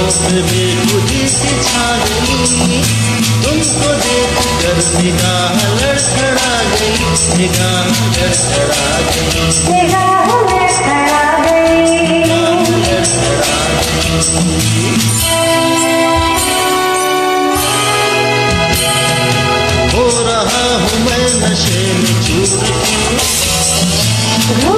बेखुदी सी छा गई तुमको देख कर निगाह लड़खड़ा गई निगाह लड़खड़ा गई। निगाह लड़खड़ा गई। लड़खड़ा गई हो रहा हूँ मैं नशे में चूर। घूमती